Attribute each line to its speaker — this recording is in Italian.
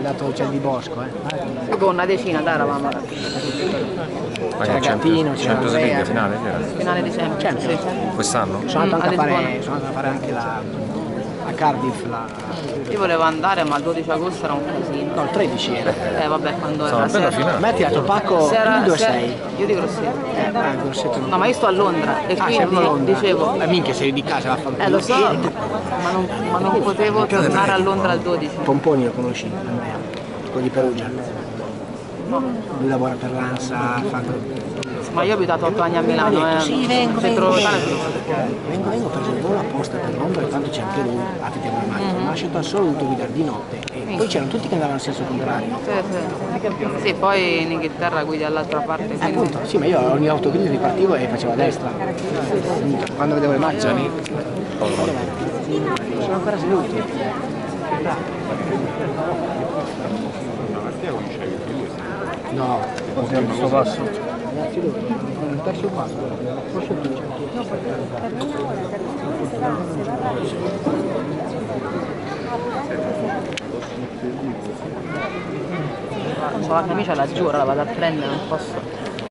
Speaker 1: è dato cielo di bosco, eh.
Speaker 2: Tipo una decina, dai, eravamo alla
Speaker 3: Ma
Speaker 1: C'era Gattino, c'era Andrea.
Speaker 3: finale
Speaker 2: finale.
Speaker 1: Champions.
Speaker 2: Sì.
Speaker 3: Quest'anno?
Speaker 1: Sono andato
Speaker 2: Mm,
Speaker 1: sono andato a fare anche la, a Cardiff, la,
Speaker 2: Io volevo andare, ma il 12 agosto era un casino.
Speaker 1: no, il 13 era.
Speaker 2: Eh vabbè, quando era
Speaker 3: una bella
Speaker 2: sera-
Speaker 1: A
Speaker 3: finale.
Speaker 1: me ha tirato Pacco
Speaker 2: se era-
Speaker 1: più 2
Speaker 2: se-
Speaker 1: 6.
Speaker 2: Io di Grosseto.
Speaker 1: Eh, ah, Grosseto non-
Speaker 2: No, ma io sto a Londra e
Speaker 1: Ah, sei a
Speaker 2: quindi
Speaker 1: Londra.
Speaker 2: dicevo,
Speaker 1: Eh, minchia, sei di casa, vaffanculo.
Speaker 2: eh lo so, ma non, ma non potevo tornare a Londra al 12.
Speaker 1: Pomponi lo conosci, quello di Perugia. Lui lavora per l'ANSA, fatto...
Speaker 2: Ma io ho abitato 8 anni a Milano, eh.
Speaker 1: Sì, vengo, vengo, vengo. Vengo, vengo, ho preso il volo apposta per Londra tanto c'è anche lui, affittiamo una macchina, ma ha scelto solo dovuto guidare di notte e poi c'erano tutti che andavano al senso contrario.
Speaker 2: Sì, sì. Sì, poi in Inghilterra guidi dall'altra parte.
Speaker 1: Eh,
Speaker 2: quindi-
Speaker 1: appunto, sì, ma io ogni autogrill ripartivo e facevo a destra. Quando vedevo le macchine. Sono ancora seduti. No,
Speaker 3: Questo passo?
Speaker 1: terzo passo, forse vince
Speaker 2: C'ho la camicia laggiù, ora la vado a prendere, non posso.